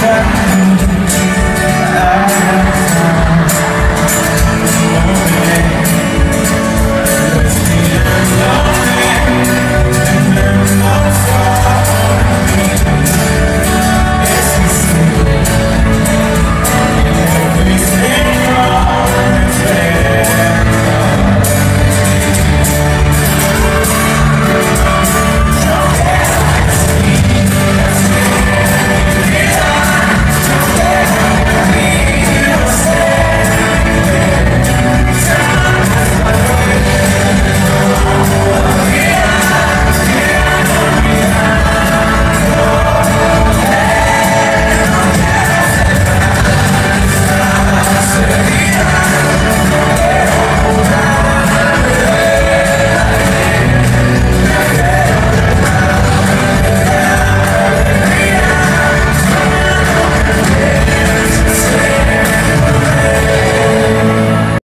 step